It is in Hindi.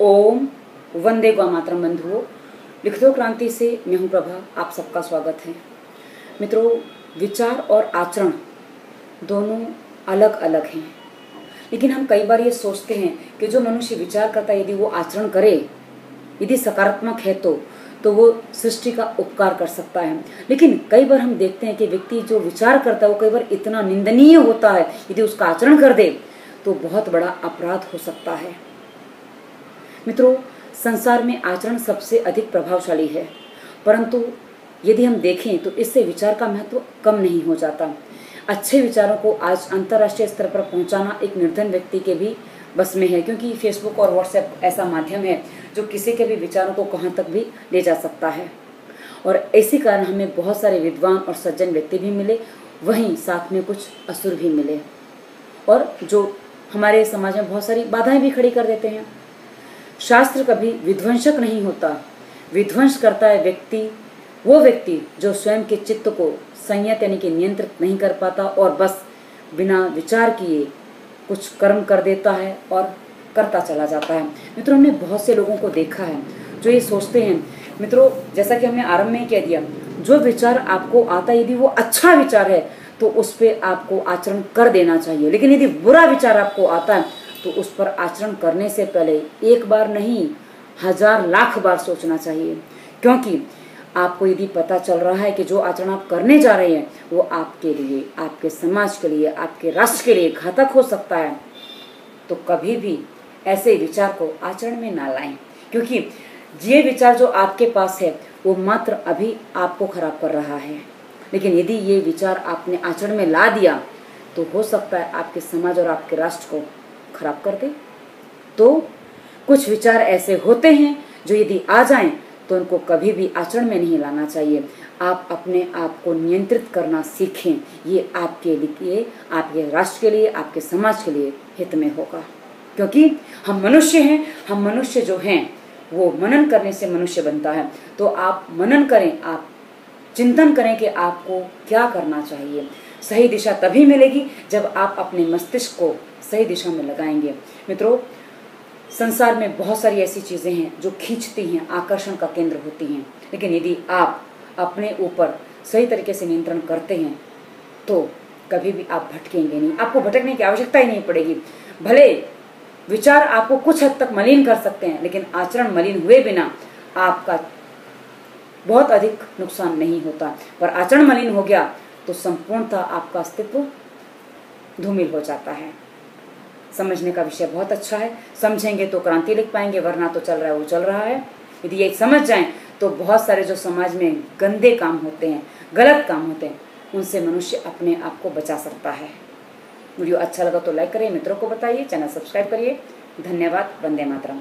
ओम वंदे गौ बंधुओं लिखितो क्रांति से मैं हूँ प्रभा, आप सबका स्वागत है। मित्रों, विचार और आचरण दोनों अलग अलग हैं। लेकिन हम कई बार ये सोचते हैं कि जो मनुष्य विचार करता है, यदि वो आचरण करे, यदि सकारात्मक है तो तो वो सृष्टि का उपकार कर सकता है। लेकिन कई बार हम देखते हैं कि व्यक्ति जो विचार करता है, वो कई बार इतना निंदनीय होता है, यदि उसका आचरण कर दे तो बहुत बड़ा अपराध हो सकता है। मित्रों, संसार में आचरण सबसे अधिक प्रभावशाली है। परंतु यदि हम देखें तो इससे विचार का महत्व कम नहीं हो जाता। अच्छे विचारों को आज अंतर्राष्ट्रीय स्तर पर पहुंचाना एक निर्धन व्यक्ति के भी बस में है, क्योंकि फेसबुक और व्हाट्सएप ऐसा माध्यम है, जो किसी के भी विचारों को कहाँ तक भी ले जा सकता है। और इसी कारण हमें बहुत सारे विद्वान और सज्जन व्यक्ति भी मिले, वहीं साथ में कुछ असुर भी मिले। और जो हमारे समाज में बहुत सारी बाधाएँ भी खड़ी कर देते हैं। शास्त्र कभी विध्वंसक नहीं होता। विध्वंस करता है व्यक्ति, वो व्यक्ति जो स्वयं के चित्त को संयत यानी कि नियंत्रित नहीं कर पाता और बस बिना विचार किए कुछ कर्म कर देता है और करता चला जाता है। मित्रों, हमने बहुत से लोगों को देखा है जो ये सोचते हैं। मित्रों, जैसा कि हमने आरंभ में ही कह दिया, जो विचार आपको आता यदि वो अच्छा विचार है तो उस पर आपको आचरण कर देना चाहिए। लेकिन यदि बुरा विचार आपको आता है तो उस पर आचरण करने से पहले एक बार नहीं, हज़ार लाख बार सोचना चाहिए। क्योंकि आपको यदि पता चल रहा है कि जो आचरण आप करने जा रहे हैं, वो आपके लिए, आपके समाज के लिए, आपके राष्ट्र के लिए घातक हो सकता है। तो कभी भी ऐसे विचार को आचरण में ना लाएँ। क्योंकि ये विचार जो आपके पास है, वो मात्र अभी आपको खराब कर रहा है। लेकिन यदि ये विचार आपने आचरण में ला दिया तो हो सकता है आपके समाज और आपके राष्ट्र को खराब कर दे। तो कुछ विचार ऐसे होते हैं जो यदि आ जाएँ तो उनको कभी भी आचरण में नहीं लाना चाहिए। आप अपने आप को नियंत्रित करना सीखें। ये आपके लिए, आपके राष्ट्र के लिए, आपके समाज के लिए हित में होगा। क्योंकि हम मनुष्य हैं, हम मनुष्य जो हैं, वो मनन करने से मनुष्य बनता है। तो आप मनन करें, आप चिंतन करें कि आपको क्या करना चाहिए। सही दिशा तभी मिलेगी जब आप अपने मस्तिष्क को सही दिशा में लगाएँगे। मित्रों, संसार में बहुत सारी ऐसी चीज़ें हैं जो खींचती हैं, आकर्षण का केंद्र होती हैं। लेकिन यदि आप अपने ऊपर सही तरीके से नियंत्रण करते हैं तो कभी भी आप भटकेंगे नहीं। आपको भटकने की आवश्यकता ही नहीं पड़ेगी। भले विचार आपको कुछ हद तक मलिन कर सकते हैं, लेकिन आचरण मलिन हुए बिना आपका बहुत अधिक नुकसान नहीं होता। पर आचरण मलिन हो गया तो संपूर्णतः आपका अस्तित्व धूमिल हो जाता है। समझने का विषय बहुत अच्छा है। समझेंगे तो क्रांति लिख पाएँगे, वरना तो चल रहा है, वो चल रहा है। यदि ये समझ जाएँ तो बहुत सारे जो समाज में गंदे काम होते हैं, गलत काम होते हैं, उनसे मनुष्य अपने आप को बचा सकता है। वीडियो अच्छा लगा तो लाइक करिए, मित्रों को बताइए, चैनल सब्सक्राइब करिए। धन्यवाद, वंदे मातरम।